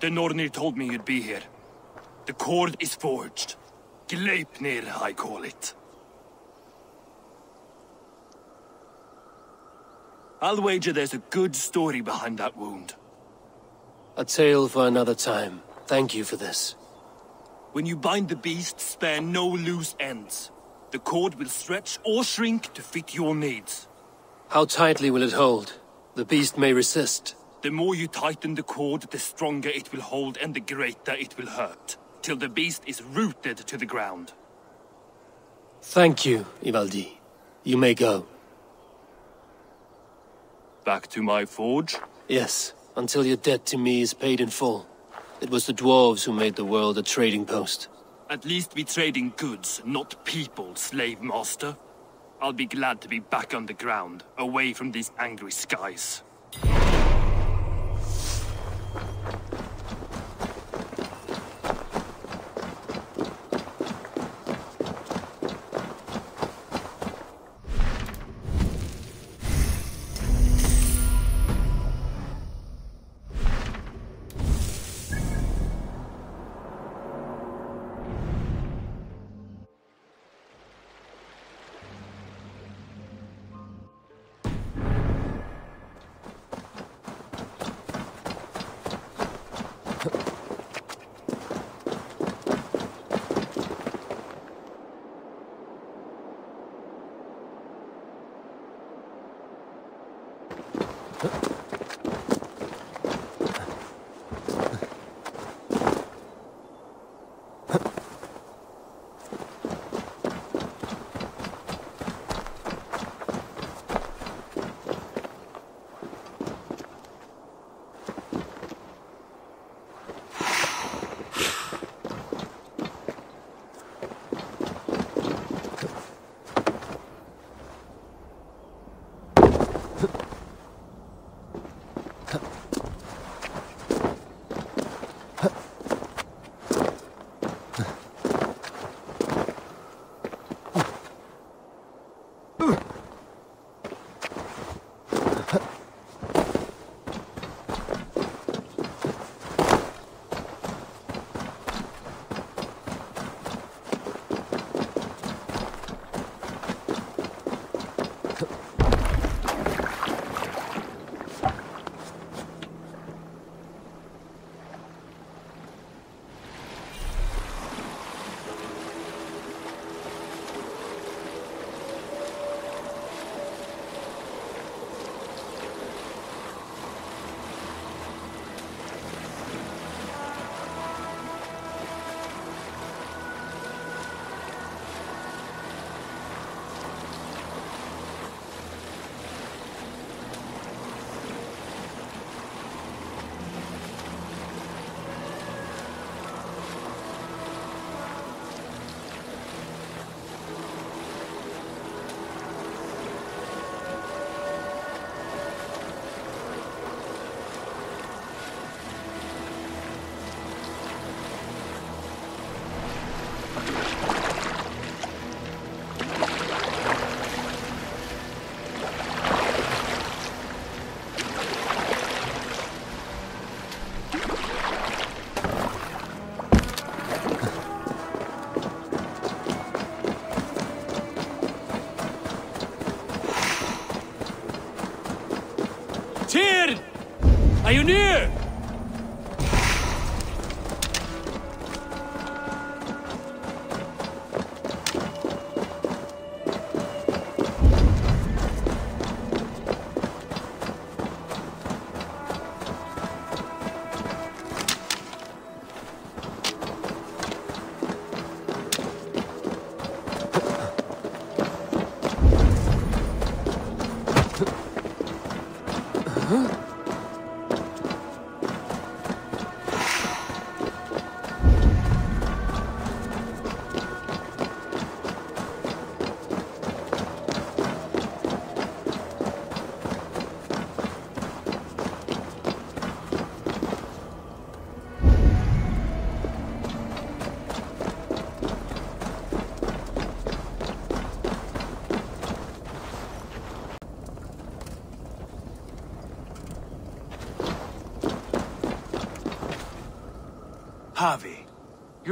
The Nornir told me you'd be here. The cord is forged. Gleipnir, I call it. I'll wager there's a good story behind that wound. A tale for another time. Thank you for this. When you bind the beast, spare no loose ends. The cord will stretch or shrink to fit your needs. How tightly will it hold? The beast may resist. The more you tighten the cord, the stronger it will hold and the greater it will hurt. Till the beast is rooted to the ground. Thank you, Ivaldi. You may go. Back to my forge? Yes, until your debt to me is paid in full. It was the dwarves who made the world a trading post. At least we trade in goods, not people, slave master. I'll be glad to be back on the ground, away from these angry skies.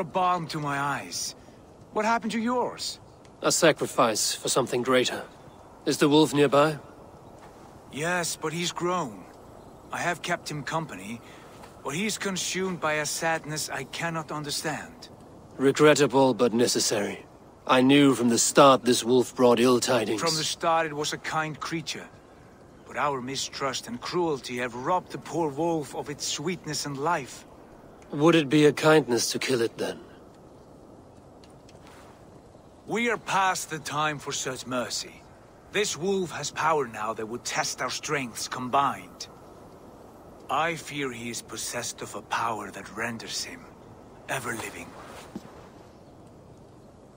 A balm to my eyes. What happened to yours? A sacrifice for something greater. Is the wolf nearby? Yes, but he's grown. I have kept him company, but he's consumed by a sadness I cannot understand. Regrettable, but necessary. I knew from the start this wolf brought ill tidings. From the start it was a kind creature. But our mistrust and cruelty have robbed the poor wolf of its sweetness and life. Would it be a kindness to kill it, then? We are past the time for such mercy. This wolf has power now that would test our strengths combined. I fear he is possessed of a power that renders him ever-living.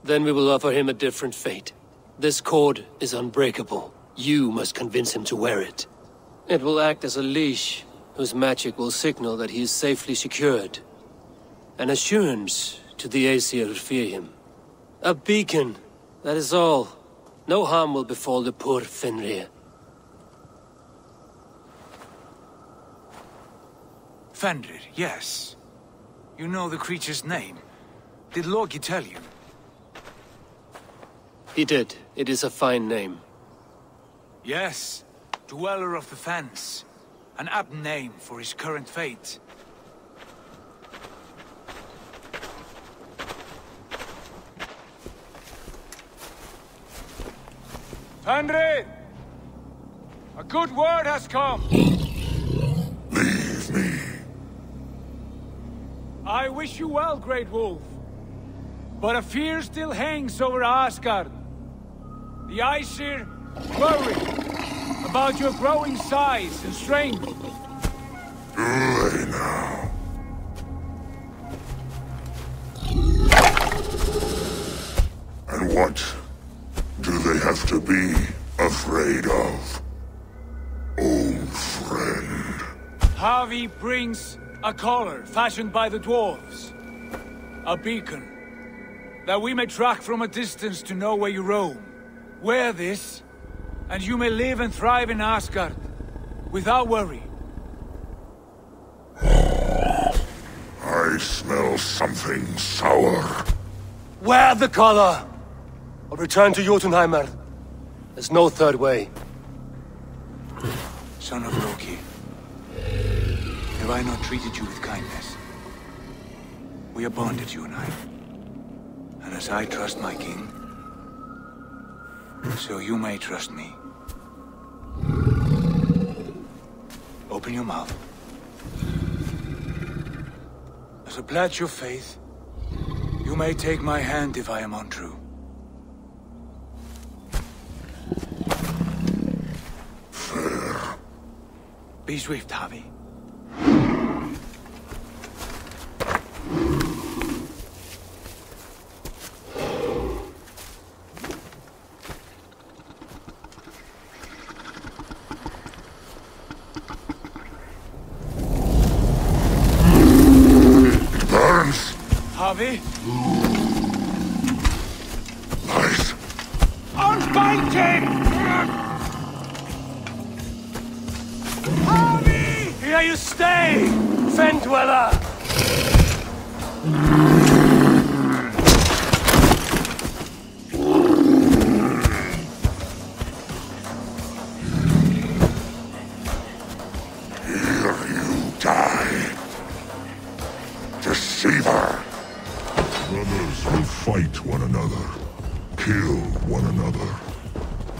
Then we will offer him a different fate. This cord is unbreakable. You must convince him to wear it. It will act as a leash, whose magic will signal that he is safely secured. An assurance to the Aesir who fear him. A beacon, that is all. No harm will befall the poor Fenrir. Fenrir, yes. You know the creature's name. Did Loki tell you? He did. It is a fine name. Yes. Dweller of the Fens. An apt name for his current fate. Fenrir! A good word has come! Leave me. I wish you well, Great Wolf. But a fear still hangs over Asgard. The Aesir worry about your growing size and strength. Now? And what do they have to be afraid of? Old friend. Havi brings a collar fashioned by the dwarves. A beacon. That we may track from a distance to know where you roam. Wear this, and you may live and thrive in Asgard. Without worry. I smell something sour. Wear the collar! Or return to Jotunheimer. There's no third way. Son of Loki. Have I not treated you with kindness? We are bonded, you and I. And as I trust my king, so you may trust me. Open your mouth. As a pledge of faith, you may take my hand if I am untrue. Be swift, Havi.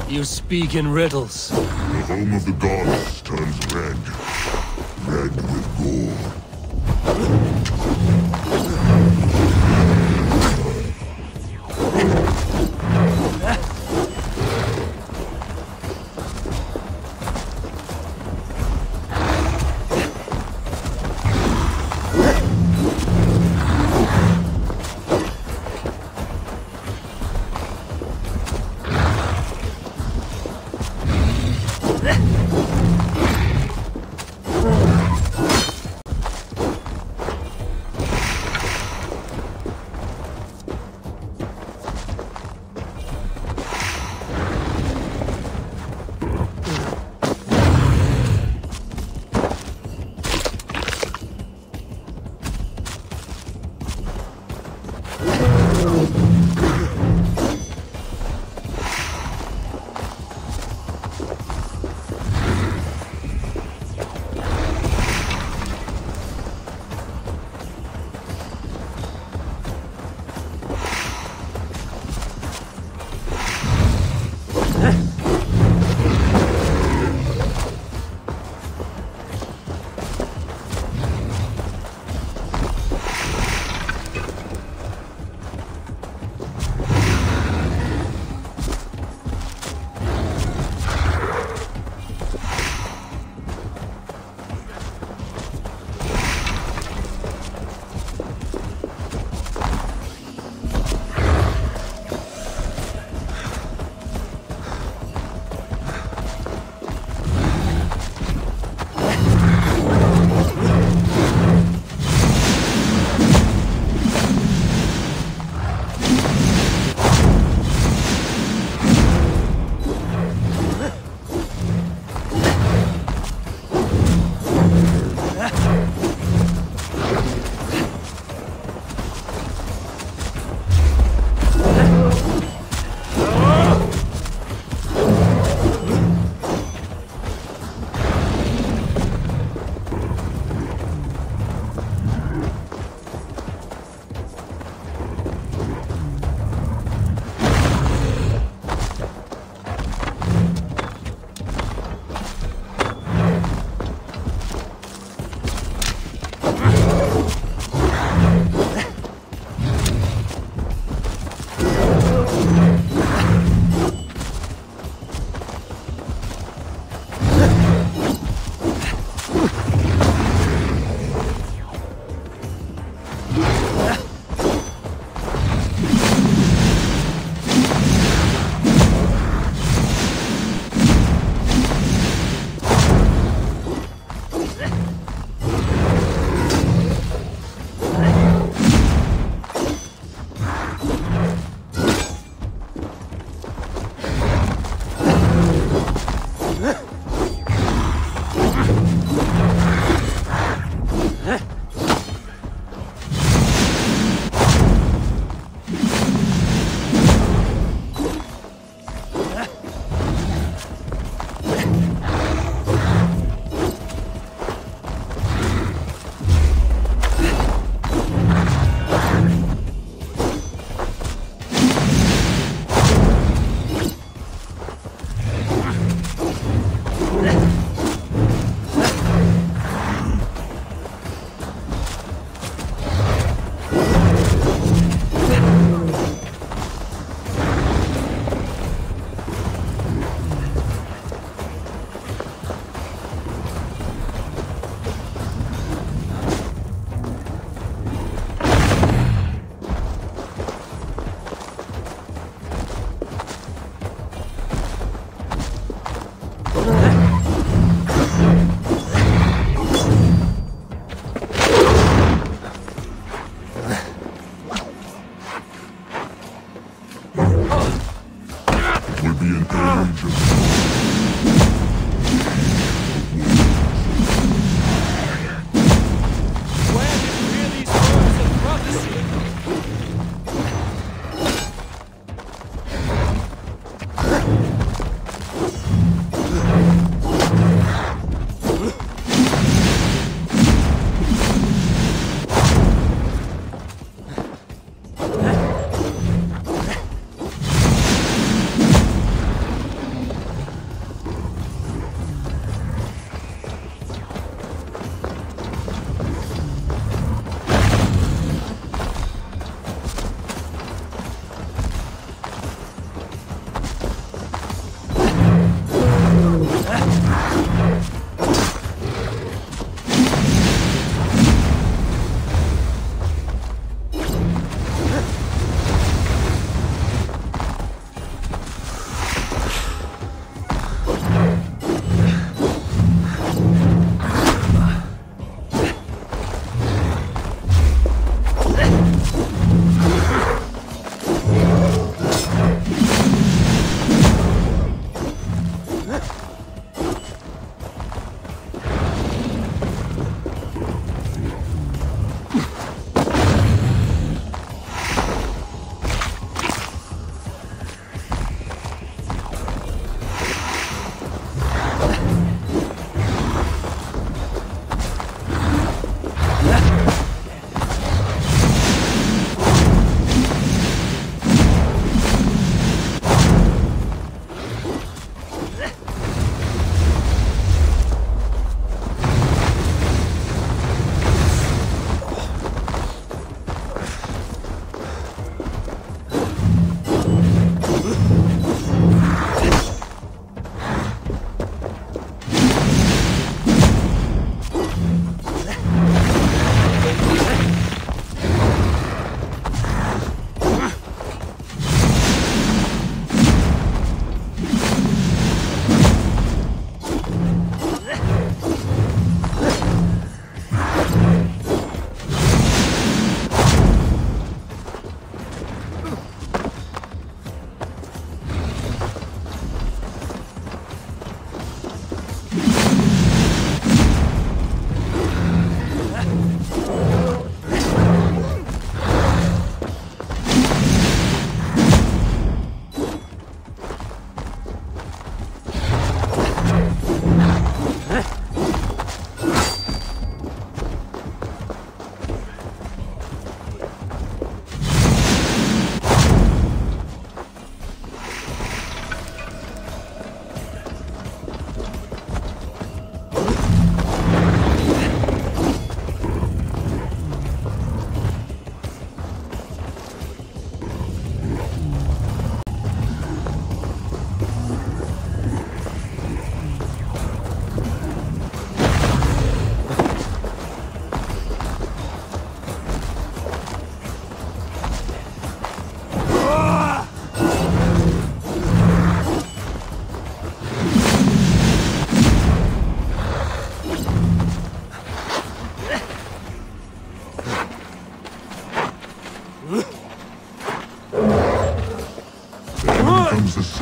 You speak in riddles. The home of the gods turns red. Red with gore.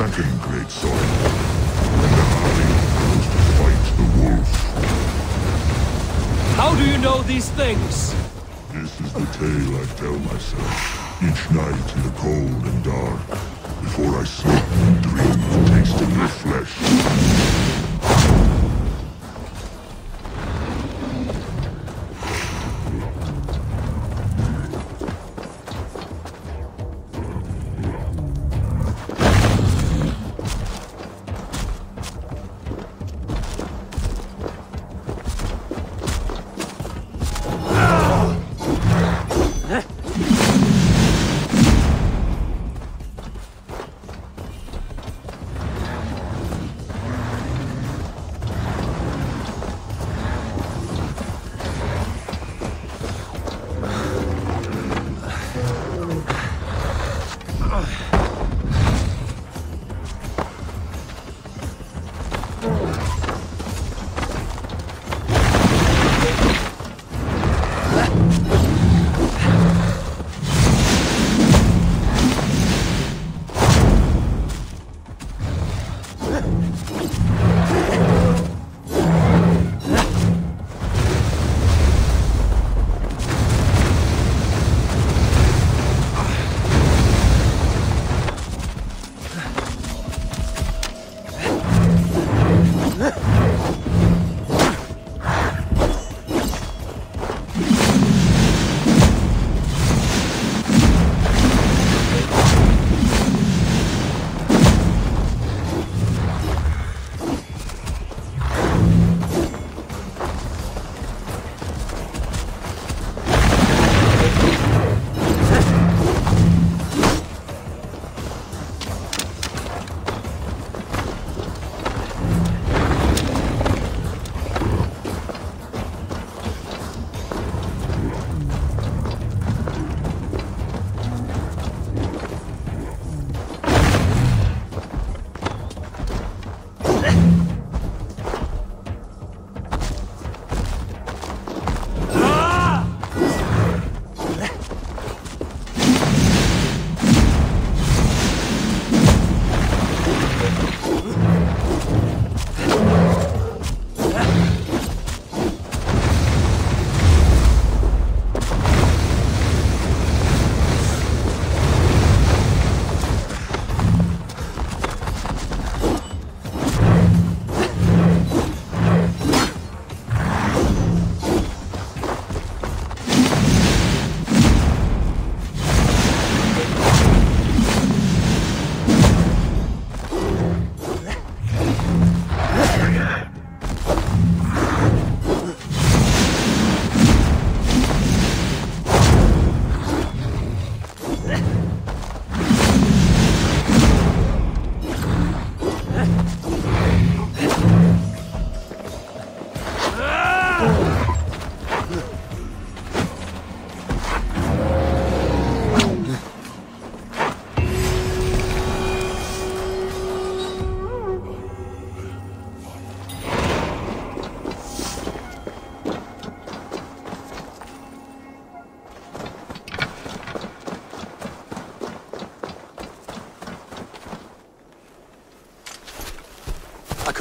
Second great sword. And the army goes to fight the wolf. How do you know these things? This is the tale I tell myself each night in the cold and dark, before I sleep and dream of tasting your flesh.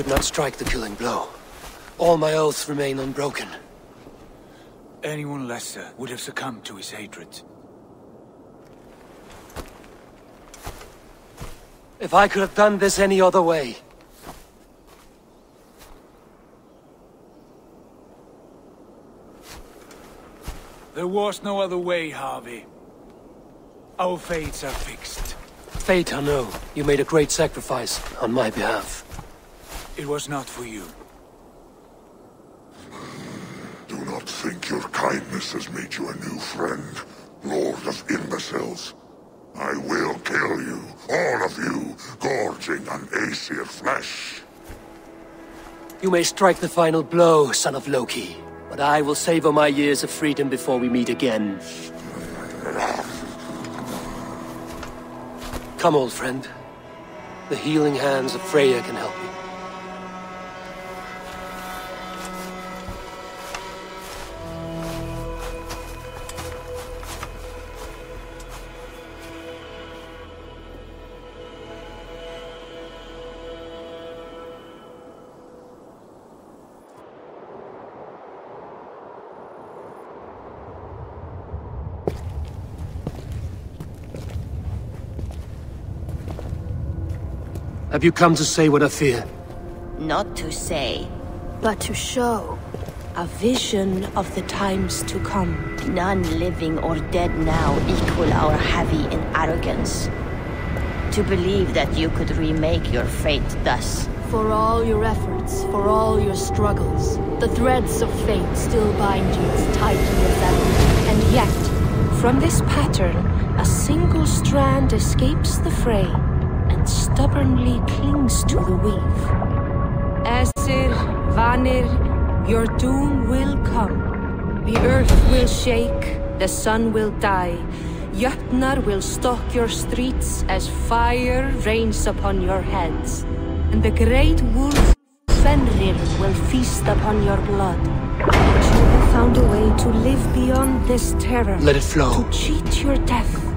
Could not strike the killing blow. All my oaths remain unbroken. Anyone lesser would have succumbed to his hatred. If I could have done this any other way, There was no other way, Havi. Our fates are fixed. Fate, I know. You made a great sacrifice on my behalf. It was not for you. Do not think your kindness has made you a new friend, Lord of Imbeciles. I will kill you, all of you, gorging on Aesir flesh. You may strike the final blow, son of Loki, but I will savor my years of freedom before we meet again. Come, old friend. The healing hands of Freya can help you. Have you come to say what I fear? Not to say, but to show. a vision of the times to come. None living or dead now equal our Havi in arrogance. To believe that you could remake your fate thus. For all your efforts, for all your struggles, the threads of fate still bind you as tightly as ever. And yet, from this pattern, a single strand escapes the fray and stubbornly clings to the weave. Aesir, Vanir, your doom will come. The earth will shake, the sun will die. Jötnar will stalk your streets as fire rains upon your heads. And the great wolf Fenrir will feast upon your blood. But you have found a way to live beyond this terror. Let it flow. To cheat your death.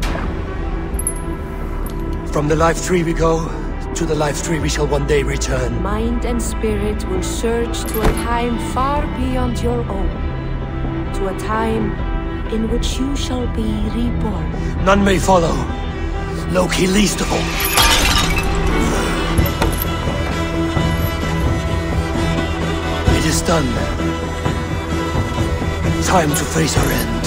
From the life tree we go, to the life tree we shall one day return. Mind and spirit will surge to a time far beyond your own. To a time in which you shall be reborn. None may follow. Loki least of all. It is done. Time to face our end.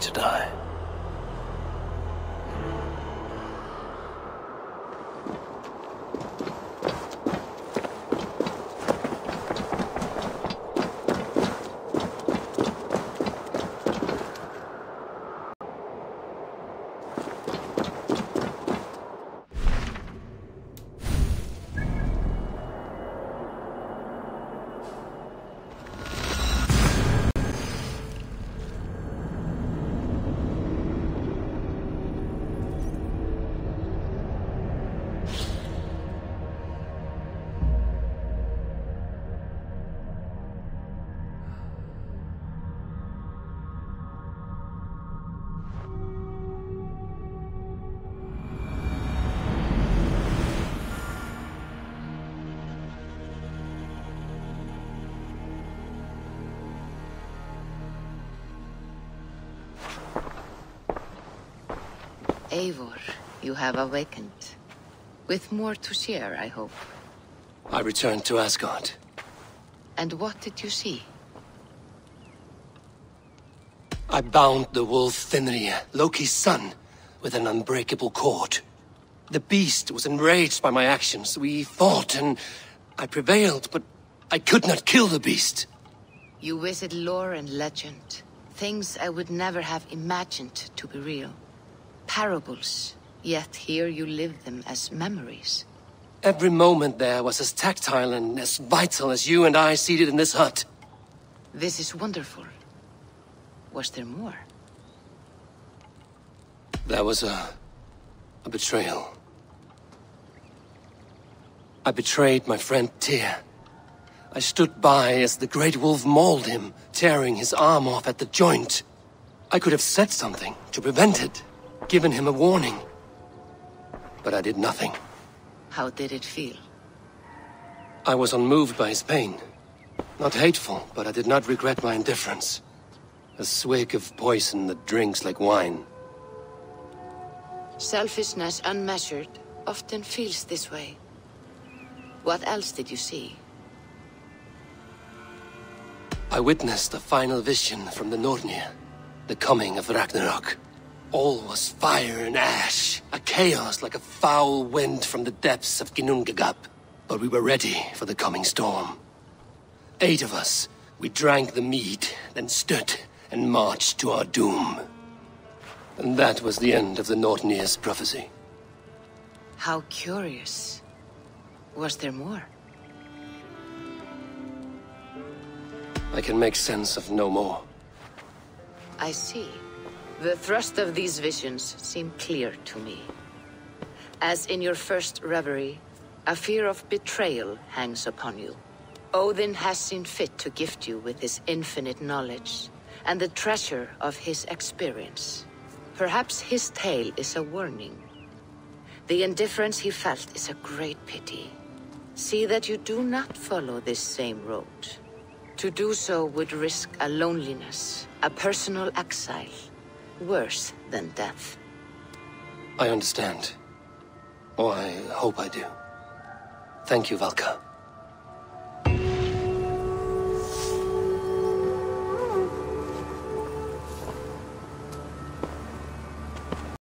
To die. Eivor, you have awakened. With more to share, I hope. I returned to Asgard. And what did you see? I bound the wolf Fenrir, Loki's son, with an unbreakable cord. The beast was enraged by my actions. We fought and I prevailed, but I could not kill the beast. You visit lore and legend. Things I would never have imagined to be real. Parables, Yet here you live them as memories. Every moment there was as tactile and as vital as you and I seated in this hut. This is wonderful. Was there more? There was a... a betrayal. I betrayed my friend Tyr. I stood by as the Great Wolf mauled him, tearing his arm off at the joint. I could have said something to prevent it, given him a warning. But I did nothing. How did it feel? I was unmoved by his pain. Not hateful, but I did not regret my indifference. A swig of poison that drinks like wine. Selfishness unmeasured often feels this way. What else did you see? I witnessed a final vision from the Nornir. The coming of Ragnarok. All was fire and ash. A chaos like a foul wind from the depths of Ginnungagap. But we were ready for the coming storm. Eight of us. We drank the mead, then stood and marched to our doom. And that was the end of the Nornir's prophecy. How curious. Was there more? I can make sense of no more. I see. The thrust of these visions seem clear to me. As in your first reverie, a fear of betrayal hangs upon you. Odin has seen fit to gift you with his infinite knowledge, and the treasure of his experience. Perhaps his tale is a warning. The indifference he felt is a great pity. See that you do not follow this same road. To do so would risk a loneliness, a personal exile, worse than death. I understand. Or I hope I do. Thank you, Valka.